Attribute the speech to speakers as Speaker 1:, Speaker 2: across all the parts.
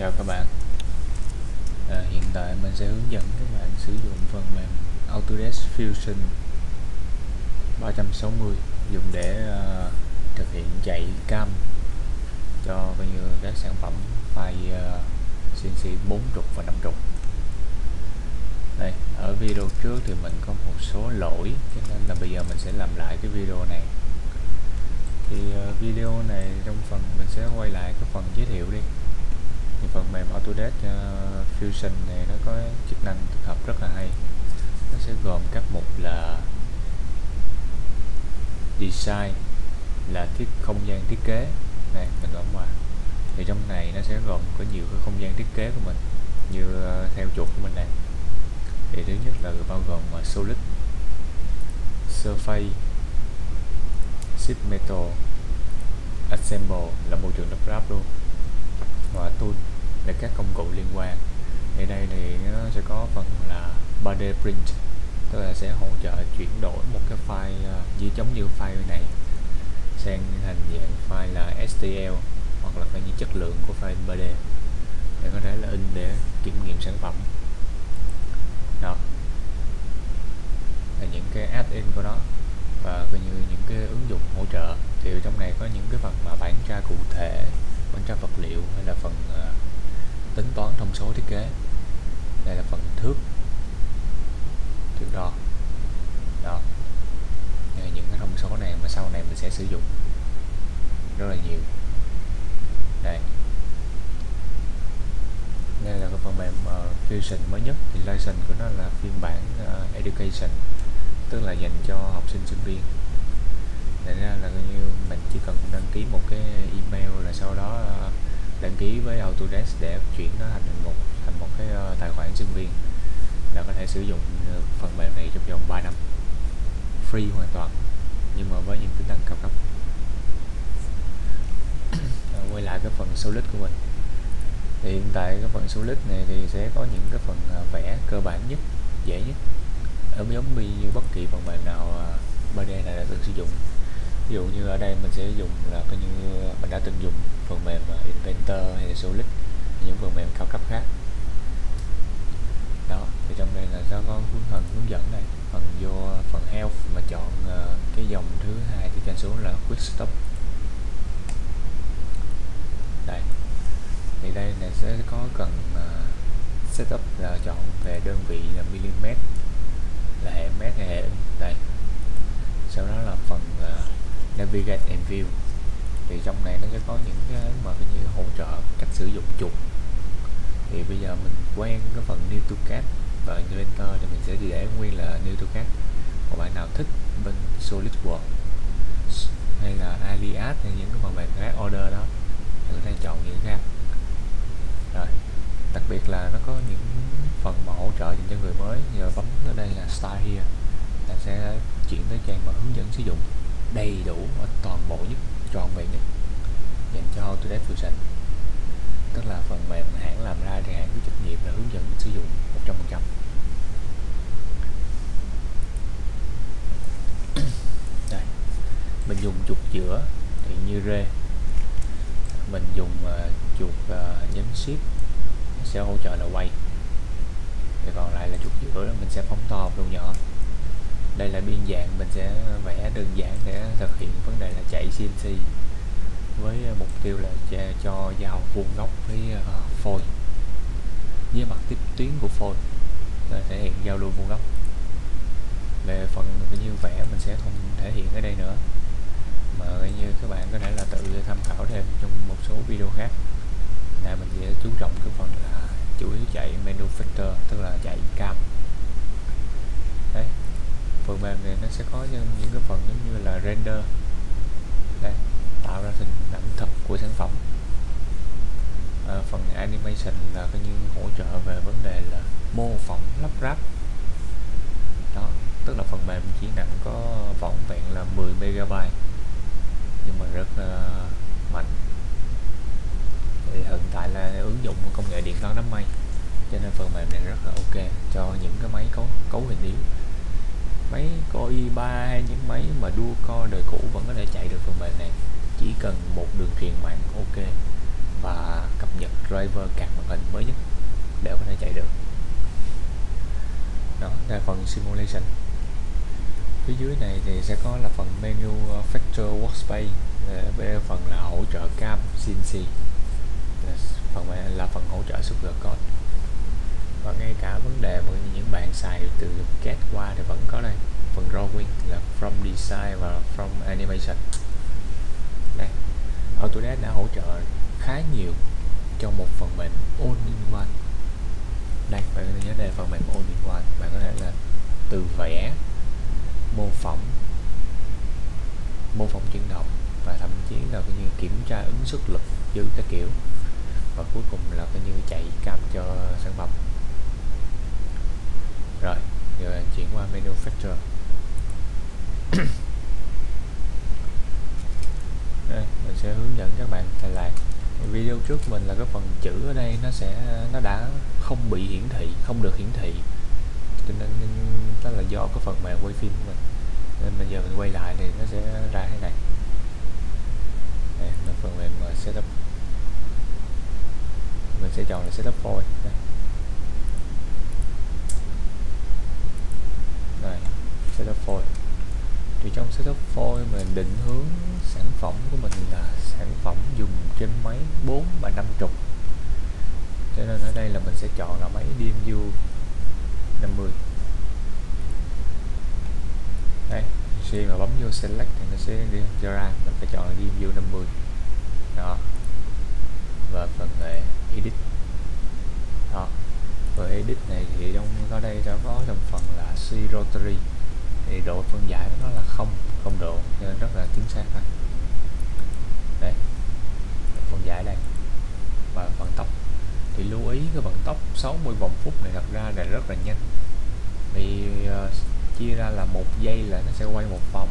Speaker 1: chào các bạn. À, Hiện tại mình sẽ hướng dẫn các bạn sử dụng phần mềm Autodesk Fusion 360 dùng để uh, thực hiện chạy cam cho coi như các sản phẩm file uh, CNC 4 trục và 5 trục. Đây ở video trước thì mình có một số lỗi cho nên là bây giờ mình sẽ làm lại cái video này. Thì uh, video này trong phần mình sẽ quay lại cái phần giới thiệu đi thì phần mềm Autodesk uh, Fusion này nó có chức năng tích hợp rất là hay. Nó sẽ gồm các mục là design là thiết không gian thiết kế này mình gõ vào thì trong này nó sẽ gồm có nhiều cái không gian thiết kế của mình như uh, theo chuột của mình này thì thứ nhất là bao gồm uh, solid surface sheet metal assemble là môi trường lắp ráp luôn. Và tool là các công cụ liên quan. Thì đây thì nó sẽ có phần là 3D print tức là sẽ hỗ trợ chuyển đổi một cái file ờ, như giống như file này sang thành dạng file là STL hoặc là cái như chất lượng của file 3D để có thể là in để kiểm nghiệm sản phẩm. Đó. Là những cái add-in của nó và coi như những cái ứng dụng hỗ trợ. Thì trong này có những cái phần mà bản tra cụ thể bản tra vật liệu hay là phần uh, tính toán thông số thiết kế. Đây là phần thước. Thước đo. Đó. Đây những cái thông số này mà sau này mình sẽ sử dụng rất là nhiều. Đây. Đây là cái phần mềm uh, Fusion mới nhất. Thì license của nó là phiên bản uh, Education tức là dành cho học sinh sinh viên. Để ra là như mình chỉ cần đăng ký một cái email là sau đó uh, đăng ký với Autodesk để chuyển nó thành một thành một cái ờ, tài khoản sinh viên là có thể sử dụng ờ, phần mềm này trong vòng 3 năm. Free hoàn toàn, nhưng mà với những tính năng cao cấp. Ờ, quay lại cái phần solid của mình. Thì hiện tại cái phần solid này thì sẽ có những cái phần vẽ cơ bản nhất, dễ nhất. Ở giống như bất kỳ phần mềm nào 3D này đã từng sử dụng ví dụ như ở đây mình sẽ dùng là coi như mình đã từng dùng phần mềm à, Inventor hay là Solid những phần mềm cao cấp khác. Đó thì trong đây là sẽ có hướng phần hướng dẫn này phần vô phần health mà chọn uh, cái dòng thứ hai thì trên xuống là quick stop. Đây. Thì đây này sẽ có cần uh, setup là chọn về đơn vị là mm là hệ mét hay hệ đây. Sau đó là phần uh, navigate and view. Thì trong này nó sẽ có những cái mà cái như hỗ trợ cách sử dụng chuột. Thì bây giờ mình quen cái phần new to card và inventor thì mình sẽ để nguyên là new to card còn bạn nào thích bên solidworks hay là alias hay những cái phần mềm khác order đó, thì có thể chọn những khác rồi, đặc biệt là nó có những phần mà hỗ trợ dành cho người mới. Giờ bấm ở đây là start here. Ta sẽ chuyển tới trang mà hướng dẫn sử dụng đầy đủ và toàn bộ nhất trọn vẹn nhất dành cho Autodesk Fusion tức là phần mềm hãng làm ra thì hãng có trách nhiệm là hướng dẫn sử dụng 100% đây. Mình dùng chuột giữa thì như rê. Mình dùng uh, chuột uh, nhấn shift sẽ hỗ trợ là quay. Thì còn lại là chuột giữa đó mình sẽ phóng to độ nhỏ đây là biên dạng, mình sẽ vẽ đơn giản để thực hiện vấn đề là chạy CNC với ờ, mục tiêu là cho vào vuông góc với ờ, phôi, với mặt tiếp tuyến của phôi để thể hiện giao lưu vuông góc. Về phần như vẽ, mình sẽ không thể hiện ở đây nữa, mà như các bạn có thể là tự tham khảo thêm trong một số video khác. Là mình sẽ chú trọng cái phần là chủ yếu chạy menu filter tức là chạy cam phần mềm này nó sẽ có những, những cái phần giống như là render. Đây tạo ra hình ảnh thật của sản phẩm. À, phần animation là coi như hỗ trợ về vấn đề là mô phỏng lắp ráp. Đó tức là phần mềm chỉ nặng có vỏn vẹn là 10 MB nhưng mà rất uh, mạnh. Thì hiện tại là ứng dụng công nghệ điện toán đám mây cho nên phần mềm này rất là ok cho những cái máy có cấu hình yếu máy Core i3 hay những máy mà đua core đời cũ vẫn có thể chạy được phần mềm này. Chỉ cần một đường truyền mạng ok. Và cập nhật driver card màn hình mới nhất để có thể chạy được. Đó, đây là phần simulation. Phía dưới này thì sẽ có là phần menu ờ, factor workspace ờ, về phần là hỗ trợ cam CNC phần này là phần hỗ trợ xuất code và ngay cả vấn đề mà những bạn xài từ get qua thì vẫn có đây. Phần drawing là from design và from animation. Đây, Autodesk đã hỗ trợ khá nhiều cho một phần mềm all in one. Đây, bạn có thể nhớ đây là phần mềm all in one. Bạn có thể là từ vẽ, mô phỏng mô phỏng chuyển động và thậm chí là coi như kiểm tra ứng suất lực, giữ các kiểu. Và cuối cùng là coi như chạy cam cho sản phẩm rồi, giờ chuyển qua menu factor. Đây, mình sẽ hướng dẫn các bạn lại lại. Video trước mình là cái phần chữ ở đây nó sẽ, nó đã không bị hiển thị, không được hiển thị. Cho nên đó là do cái phần mềm quay phim của mình. Nên bây giờ mình quay lại thì nó sẽ ra thế này. Đây, là phần mềm setup. Mình sẽ chọn là setup phôi đây. đây setup phôi thì trong setup phôi mình định hướng sản phẩm của mình là sản phẩm dùng trên máy 4 và 50 cho nên ở đây là mình sẽ chọn là máy DMU 50 đây khi mà bấm vô select thì nó sẽ đi cho ra, mình phải chọn là DMU 50 đó. Và phần này, edit. Đó. Phần edit này thì trong có đây đã có trong phần là C rotary thì độ phân giải của nó là không không độ nên rất là chính xác này đây phân giải đây. Và vận tốc. Thì lưu ý cái vận tốc 60 vòng phút này thật ra là rất là nhanh. Vì uh, chia ra là một giây là nó sẽ quay một vòng.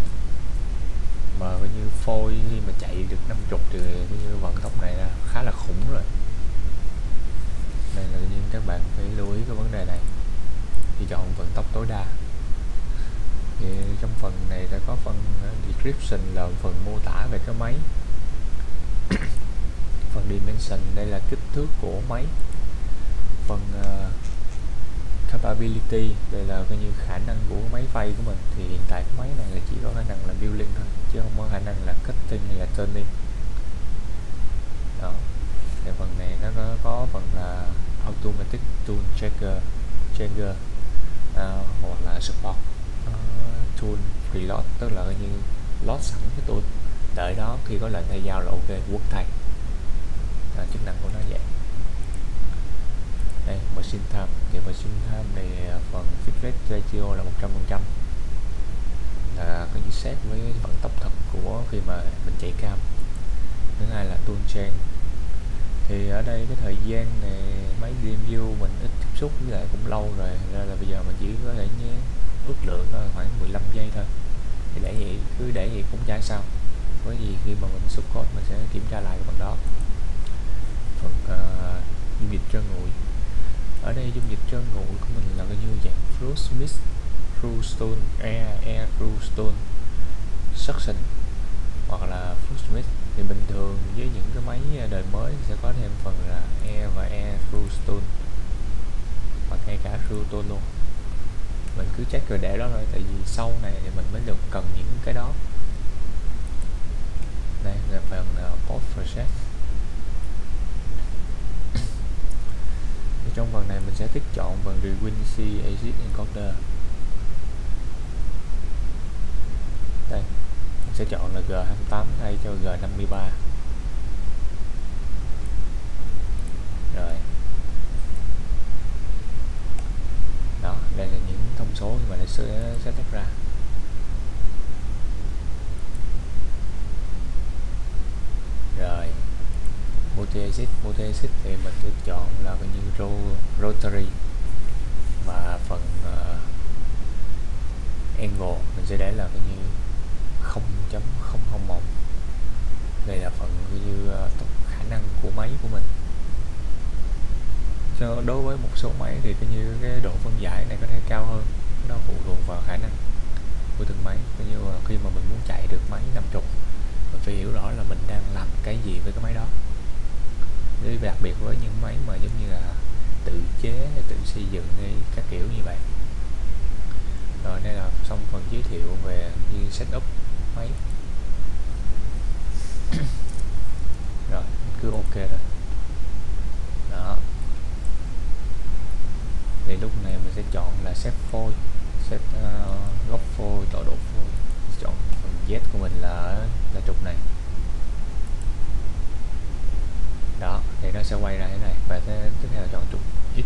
Speaker 1: Mà coi như phôi khi mà chạy được 50 thì coi như vận tốc này là khá là khủng rồi. Nên là nhiên các bạn phải lưu ý cái vấn đề này. Thì chọn vận tốc tối đa thì trong phần này đã có phần ờ, description là phần mô tả về cái máy. Phần dimension đây là kích thước của máy. Phần uh, capability đây là coi như khả năng của máy phay của mình. Thì hiện tại cái máy này là chỉ có khả năng là building thôi chứ không có khả năng là cutting hay là turning. Đó. Thì phần này nó có, có phần là automatic tool checker checker uh, hoặc là support tool preload tức là coi như load sẵn cái tool. Đợi đó khi có lệnh thay giao là ok quốc thay. À, chức năng của nó vậy. Đây machine time. Thì machine time này à, phần fit ratio là 100 phần trăm. Là coi như xét với vận tốc thật của khi mà mình chạy cam. Thứ hai là tool chain. Thì ở đây cái thời gian này máy view mình ít tiếp xúc với lại cũng lâu rồi. Ra là bây giờ mình chỉ có thể nhé, ước lượng là khoảng 15 giây thôi. Thì để vậy cứ để vậy cũng chả sao. Có gì khi mà mình xuất code mình sẽ kiểm tra lại phần đó. Phần uh, dung dịch trơn nguội. Ở đây dung dịch trơn nguội của mình là cái như dạng fruit mist through stone air air through stone suction hoặc là fruit mist. Thì bình thường với những cái máy đời mới sẽ có thêm phần là air và air through stone hoặc ngay cả through stone luôn mình cứ check rồi để đó thôi tại vì sau này thì mình mới được cần những cái đó. Đây là phần uh, post process. Thì trong phần này mình sẽ tích chọn phần Rewind Acid Encoder đây mình sẽ chọn là G28 thay cho G53 rồi đó đây là những thông sẽ sẽ tách ra. Rồi. Multi-exit multi-exit thì mình sẽ chọn là coi như ro rotary. Và phần uh, angle mình sẽ để là coi như 0.001 đây là phần coi như uh, khả năng của máy của mình. Cho đối với một số máy thì coi như cái độ phân giải này có thể cao hơn nó phụ thuộc vào khả năng của từng máy. Coi như là khi mà mình muốn chạy được máy 50 mình phải hiểu rõ là mình đang làm cái gì với cái máy đó. Với đặc biệt với những máy mà giống như là tự chế, tự xây dựng hay các kiểu như vậy. Rồi đây là xong phần giới thiệu về như setup máy. Rồi, cứ ok rồi. đó. Thì lúc này mình sẽ chọn là set phôi set uh, góc phôi tọa độ phôi chọn phần Z của mình là là trục này đó thì nó sẽ quay ra thế này và thế, tiếp theo là chọn trục X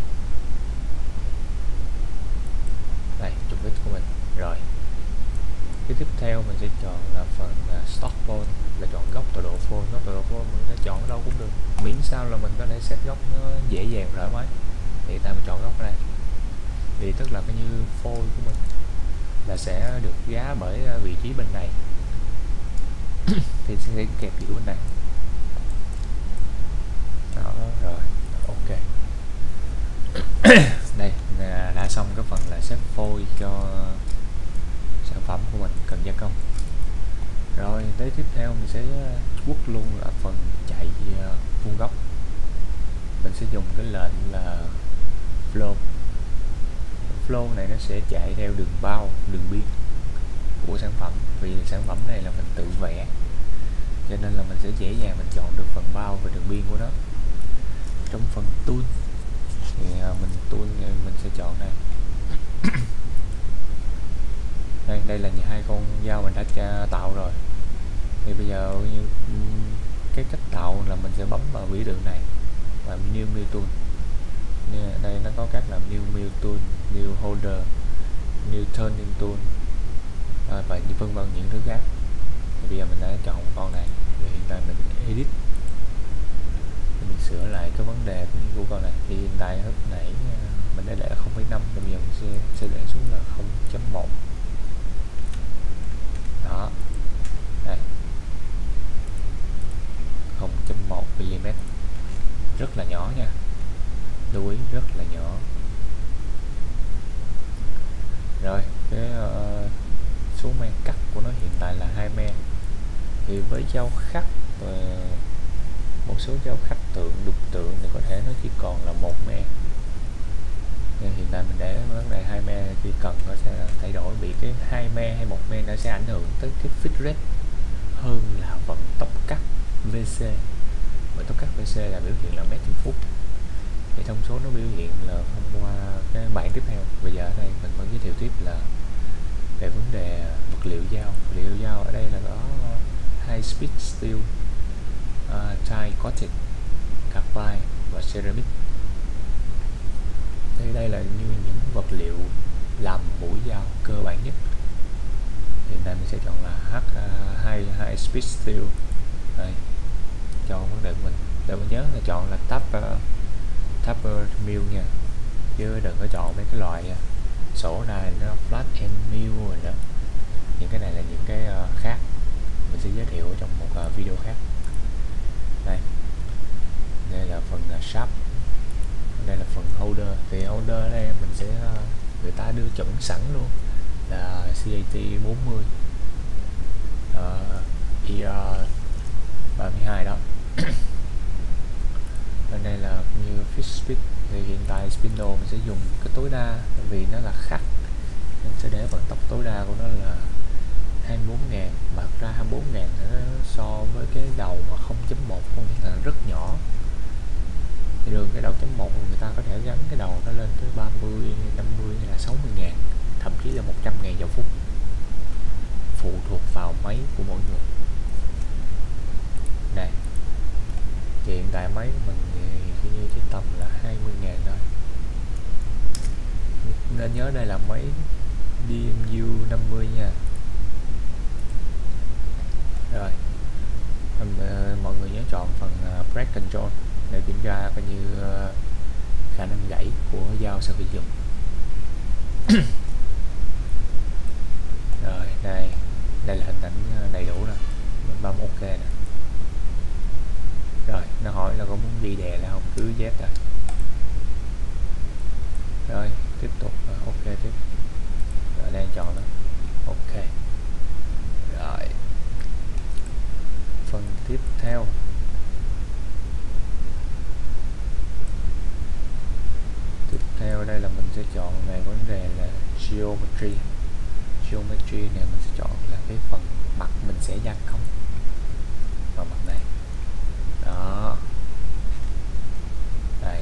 Speaker 1: đây trục X của mình rồi cái tiếp theo mình sẽ chọn là uh, stock phone là chọn góc tọa độ phone. Góc tọa độ phone mình sẽ chọn ở đâu cũng được. Miễn sao là mình có thể set góc nó dễ dàng thoải mái. Thì ta mình chọn góc này. thì tức là coi như phôi của mình là sẽ được giá bởi ờ, vị trí bên này. Thì sẽ kẹp giữa bên này. Đó rồi ok. Đây đã xong cái phần là xếp phôi cho sản phẩm của mình cần gia công rồi, tới tiếp theo mình sẽ ờ, quất luôn là phần chạy ờ, vuông góc. Mình sẽ dùng cái lệnh là flow. Flow này nó sẽ chạy theo đường bao, đường biên của sản phẩm. Vì sản phẩm này là mình tự vẽ, cho nên là mình sẽ dễ dàng mình chọn được phần bao và đường biên của nó. Trong phần tool thì ờ, mình tool mình sẽ chọn này đây đây là hai con dao mình đã tạo rồi. Thì bây giờ như cái cách tạo là mình sẽ bấm vào biểu tượng này và new new tool. Đây nó có các là new new tool new holder new turning tool à, và như vân vân những thứ khác. Thì bây giờ mình đã chọn con này thì hiện tại mình edit. Mình sửa lại cái vấn đề của con này. Thì hiện tại lúc nãy à, mình đã để là 0.5 thì bây giờ mình sẽ, sẽ để xuống là 0.1 đó. Đây. 0.1 mm. Rất là nhỏ nha. Lưu ý rất là nhỏ. Rồi cái uh, số men cắt của nó hiện tại là hai men. Thì với dao khắc và một số dao khắc tượng đục tượng thì có thể nó chỉ còn là một men hiện tại mình để vấn đề hai me khi cần nó sẽ thay đổi bị cái hai me hay một me nó sẽ ảnh hưởng tới cái fit rate hơn là vận tốc cắt VC vận tốc cắt VC là biểu hiện là mét trên phút thì thông số nó biểu hiện là hôm qua cái bản tiếp theo. Bây giờ ở đây mình vẫn giới thiệu tiếp là về vấn đề vật liệu dao. Vật liệu dao ở đây là có high speed steel à, uh, tie coated carbide và ceramic thì đây là như những vật liệu làm mũi dao cơ bản nhất. Hiện tại mình sẽ chọn là H uh, high, high speed steel. Đây. Cho vấn đề của mình. Để mình nhớ là chọn là Tap uh, à, tapper à, mill nha. Chứ đừng có chọn mấy cái loại uh, sổ này nó flat and mill rồi đó. Những cái này là những cái uh, khác. Mình sẽ giới thiệu trong một uh, video khác. Đây. Đây là phần uh, sharp đây là phần holder. Thì holder ở đây mình sẽ ờ, người ta đưa chuẩn sẵn luôn. Là CAT 40 uh, ER 32 đó. Bên đây là như fish speed thì hiện tại spindle mình sẽ dùng cái tối đa vì nó là khắc. Nên sẽ để vận tốc tối đa của nó là 24 ngàn mà ra 24 ngàn so với cái đầu mà 0.1 con là rất nhỏ thì đường cái đầu chấm 1 người ta có thể gắn cái đầu nó lên tới 30, 50 hay là 60 ngàn thậm chí là 100 ngàn giờ phút. Phụ thuộc vào máy của mỗi người. Này thì hiện tại máy của mình thì như chỉ tầm là 20 ngàn thôi. Nên nhớ đây là máy DMU 50 nha. Rồi ờ, mọi người nhớ chọn phần ờ, uh, break control để kiểm tra coi như ờ, khả năng gãy của dao sau khi dùng. Rồi, đây đây là hình ảnh ờ, đầy đủ rồi. Mình bấm ok nè. Rồi, nó hỏi là có muốn ghi đè là không? Cứ dép rồi tiếp tục ok tiếp rồi đang chọn đó ok rồi phần tiếp theo theo đây là mình sẽ chọn về vấn đề là geometry geometry này mình sẽ chọn là cái phần mặt mình sẽ gia công vào mặt này đó đây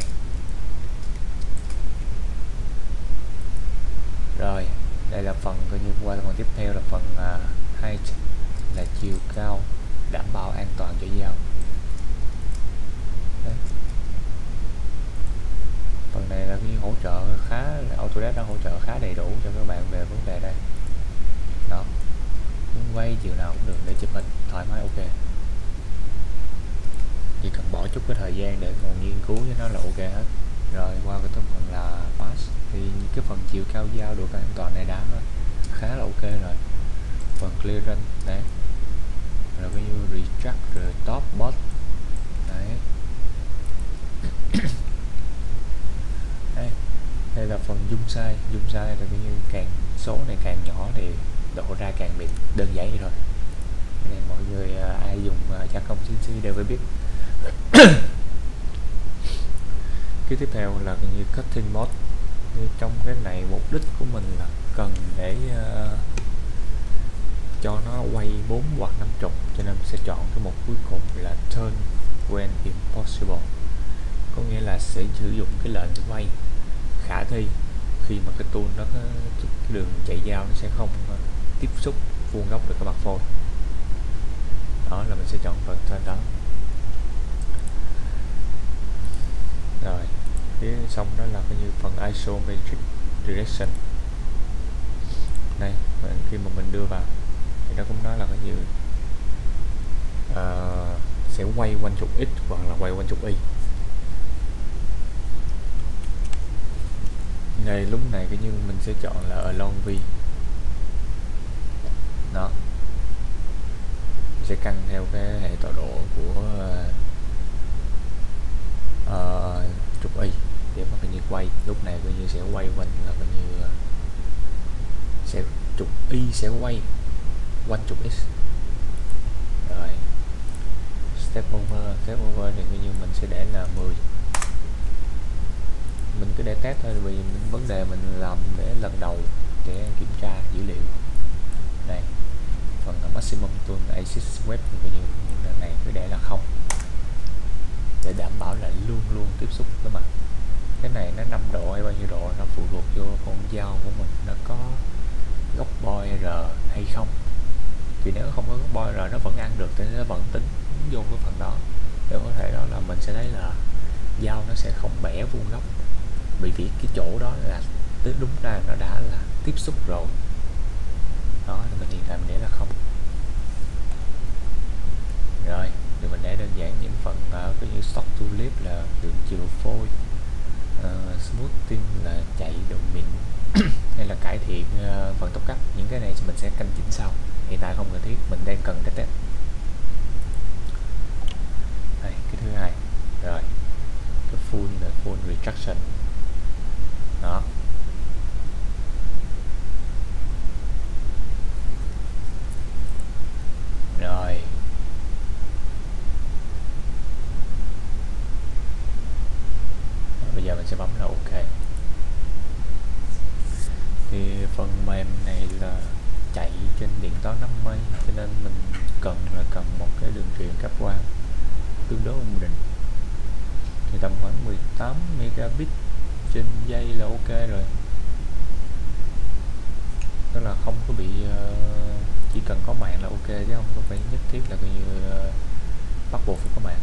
Speaker 1: rồi đây là phần coi như qua phần tiếp theo là phần uh, height là chiều cao đảm bảo an toàn cho dao Đấy. phần này là cái hỗ trợ khá là Autodesk đã hỗ trợ khá đầy đủ cho các bạn về vấn đề đây đó muốn quay chiều nào cũng được để chụp hình, thoải mái, ok. Chỉ cần bỏ chút cái thời gian để ngồi nghiên cứu với nó là ok hết. Rồi qua cái tấm phần là pass, thì cái phần chiều cao dao độ an toàn này đá rồi. Khá là ok rồi. Phần clearance đây rồi cái như retract, rồi top, bot. Đấy. Đây. Đây là phần dung size. Dung size là cái như càng số này càng nhỏ thì độ ra càng bị đơn giản vậy thôi. Này mọi người à, ai dùng uh, gia công CNC đều phải biết. Cái tiếp theo là như cutting mode như trong cái này mục đích của mình là cần để uh, cho nó quay 4 hoặc 5 trục cho nên mình sẽ chọn cái mục cuối cùng là turn when impossible. Có nghĩa là sẽ sử dụng cái lệnh quay khả thi khi mà cái tool nó cái đường chạy dao nó sẽ không tiếp xúc vuông góc được cái mặt phôi. Đó là mình sẽ chọn phần trên đó. Rồi phía xong đó là cái như phần isometric direction. Đây khi mà mình đưa vào thì nó cũng nói là cái như uh, sẽ quay quanh trục x hoặc là quay quanh trục y. Đây lúc này cái như mình sẽ chọn là along v đó. Sẽ căn theo cái hệ tọa độ của uh, trục y. Để mà coi như quay lúc này coi như sẽ quay quanh là coi như ờ, sẽ trục y sẽ quay quanh trục x. Rồi. Step over step over thì coi như mình sẽ để là 10 mình cứ để test thôi vì vấn đề mình làm để lần đầu để kiểm tra dữ liệu maximum tool axis web thì coi như lần này cứ để là không. Để đảm bảo là luôn luôn tiếp xúc với mặt. Cái này nó 5 độ hay bao nhiêu độ nó phụ thuộc vô con dao của mình, nó có góc boy r hay không. Thì nếu không có góc boy r nó vẫn ăn được thì nó vẫn tính vô cái phần đó. Để có thể đó là mình sẽ thấy là dao nó sẽ không bẻ vuông góc. Bởi vì cái chỗ đó là đúng ra nó đã là tiếp xúc rồi. Đó, thì mình hiện tại mình để là không rồi thì mình để đơn giản những phần uh, cái như stock tulip là đường chiều phôi. Ờ, uh, smoothing là chạy độ mịn hay là cải thiện uh, phần tốc cắt. Những cái này mình sẽ canh chỉnh sau. Hiện tại không cần thiết mình đang cần cái test. Đây cái thứ hai. Rồi cái full là full retraction đó rồi bây giờ mình sẽ bấm là ok thì phần mềm này là chạy trên điện toán đám mây cho nên mình cần là cần một cái đường truyền cáp quang tương đối ổn định. Thì tầm khoảng 18 megabit trên dây là ok rồi. Tức là không có bị uh, chỉ cần có mạng là ok chứ không có phải nhất thiết là coi như uh, bắt buộc phải có mạng.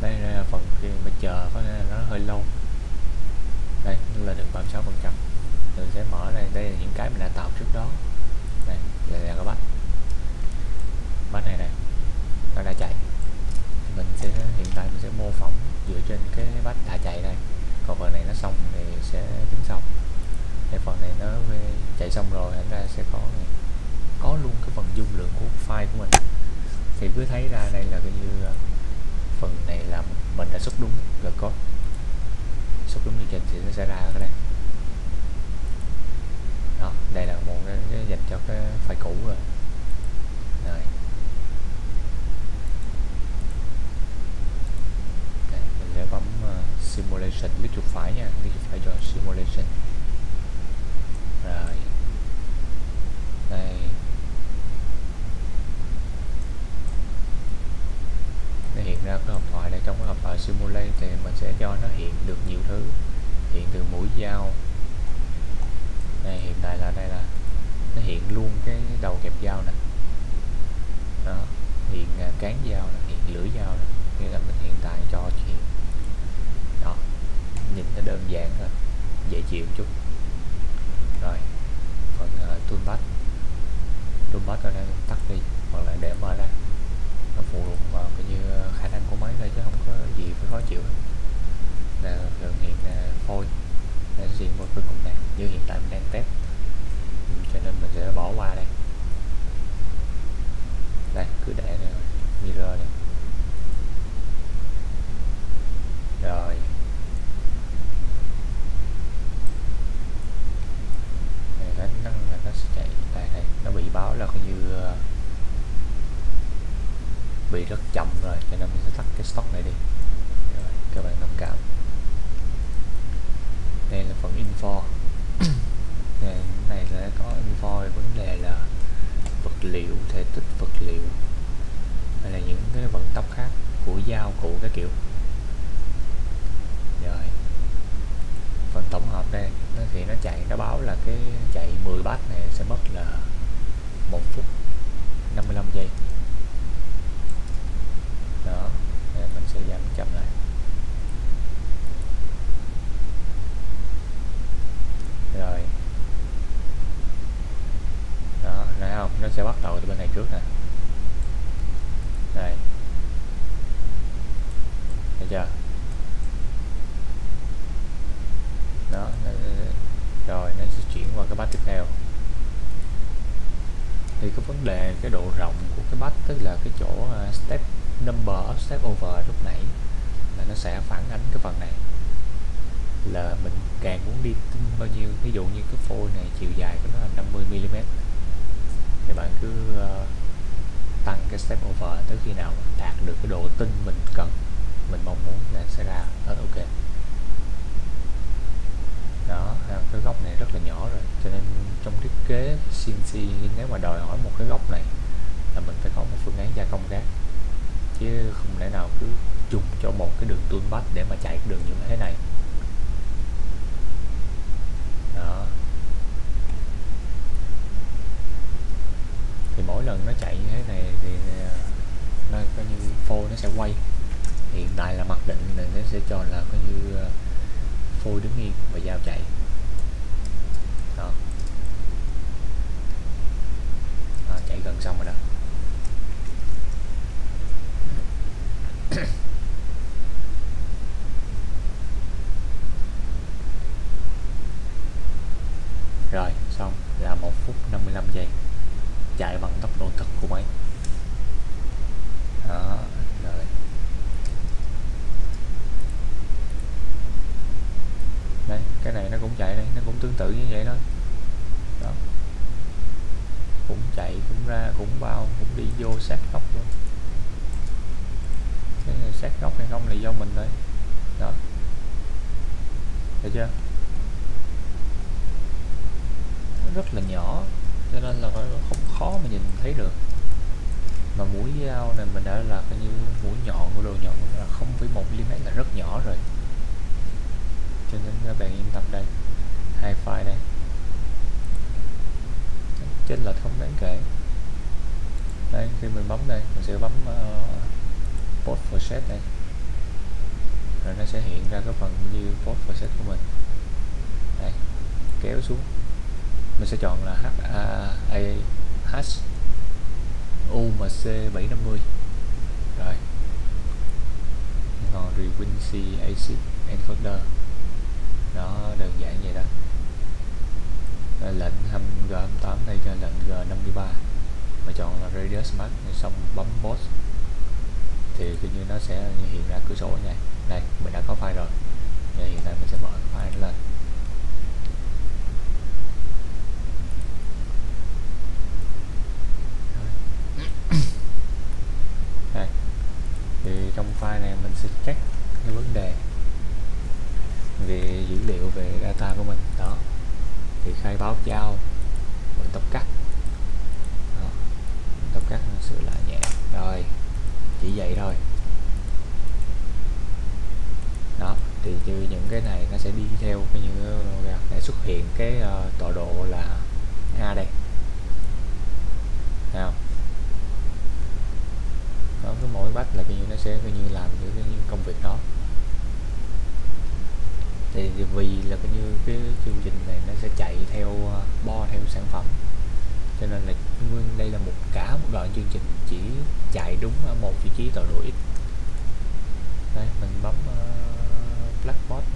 Speaker 1: Đây là phần khi mà chờ có thể nó hơi lâu. Đây là được 36 phần trăm. Mình sẽ mở đây đây là những cái mình đã tạo trước đó đây là các bạn bắt này này nó đã chạy. Thì mình sẽ, hiện tại mình sẽ mô phỏng dựa trên cái bát đã chạy đây còn phần này nó xong thì sẽ tính xong cái phần này nó chạy xong rồi, thành ra sẽ có này, có luôn cái phần dung lượng của file của mình. Thì cứ thấy ra đây là coi như phần này là mình đã xuất đúng rồi có xuất đúng như trình thì nó sẽ ra cái đây đây là một cái, cái dành cho cái file cũ rồi. Này, đây, mình sẽ bấm uh, simulation. Simulation chuột phải nha click chuột phải cho simulation rồi đây nó hiện ra cái hộp thoại này trong cái hộp thoại simulate thì mình sẽ cho nó hiện được nhiều thứ hiện từ mũi dao đây hiện tại là đây là nó hiện luôn cái đầu kẹp dao nè đó hiện à, cán dao nè hiện lưỡi dao nè nghĩa là mình hiện tại cho chuyện đó nhìn nó đơn giản rồi dễ chịu chút. Rồi phần uh, toolbar toolbar ở đây tắt đi hoặc là để mở ra. Nó phụ thuộc vào cái như ờ, khả năng của máy thôi chứ không có gì phải khó chịu là thường hiện là ờ, phôi. Là riêng một cái cùng này. Như hiện tại mình đang test. Cho nên mình sẽ bỏ qua đây. Đây cứ để này mirror này rồi này nó năng là nó sẽ chạy đây đây nó bị báo là coi như uh, bị rất chậm rồi cho nên mình sẽ tắt cái stock này đi rồi các bạn thông cảm đây là phần info này, này là có invoice vấn đề là vật liệu, thể tích vật liệu, hay là những cái vận tốc khác của dao, cụ cái kiểu. Rồi, phần tổng hợp đây, nó thì nó chạy, nó báo là cái chạy 10 bát này sẽ mất là một phút 55 giây đó Đây mình sẽ giảm chậm lại rồi đó thấy không nó sẽ bắt đầu từ bên này trước nè đây thấy chưa đó nó, rồi nó sẽ chuyển qua cái bát tiếp theo thì cái vấn đề cái độ rộng bát tức là cái chỗ à, step number step over lúc nãy là nó sẽ phản ánh cái phần này. Là mình càng muốn đi bao nhiêu ví dụ như cái phôi này chiều dài của nó là 50 mm thì bạn cứ uh, tăng cái step over tới khi nào đạt được cái độ tinh mình cần mình mong muốn là sẽ ra hết ok. Đó cái góc này rất là nhỏ rồi cho nên trong thiết kế CNC nếu mà đòi hỏi một cái góc này là mình phải có một phương án gia công khác. Chứ không lẽ nào cứ dùng cho một cái đường toolpath để mà chạy cái đường như thế này. Đó. Thì mỗi lần nó chạy như thế này thì ờ, nó coi như phôi nó sẽ quay. Hiện tại là mặc định là nó sẽ cho là coi như ờ, phôi đứng yên và dao chạy. Đó. À, chạy gần xong rồi đó rồi xong là một phút 55 giây chạy bằng tốc độ thực của máy đó rồi đây cái này nó cũng chạy đây nó cũng tương tự như vậy thôi đó cũng chạy cũng ra cũng bao cũng đi vô sát góc luôn cái này sát góc hay không là do mình thôi đó thấy chưa nó rất là nhỏ cho nên là không khó mà nhìn thấy được. Mà mũi dao này mình đã là coi như mũi nhọn của đồ nhọn là 0,1 mm là rất nhỏ rồi. Cho nên các bạn yên tâm đây hai file đây. Trên là không đáng kể. Đây khi mình bấm đây mình sẽ bấm ờ, uh, post for set đây. Rồi nó sẽ hiện ra cái phần như post for set của mình. Đây kéo xuống mình sẽ chọn là h a h, u, m, c, bảy năm mươi. Rồi. Còn Requincy Acid Encoder. Nó đơn giản vậy đó. Rồi, lệnh G28 đây cho lệnh G53 mà chọn là Radius Max xong bấm Post thì tự nhiên nó sẽ hiện ra cửa sổ này đây, mình đã có file rồi. Vậy hiện tại mình sẽ mở file lên đây thì trong file này mình sẽ check cái vấn đề data của mình đó thì khai báo trao mình tóc cắt đó. tóc cắt sửa lại nhẹ rồi chỉ vậy thôi đó thì như những cái này nó sẽ đi theo cái như để xuất hiện cái uh, tọa độ là a đây Thấy không đó cái mỗi bắt là coi như nó sẽ coi như làm những cái công việc đó. Thì vì là coi như cái chương trình này nó sẽ chạy theo ờ, bo theo sản phẩm. Cho nên là nguyên đây là một cả một đoạn chương trình chỉ chạy đúng ở một vị trí tọa độ x. Đấy mình bấm uh, blackboard.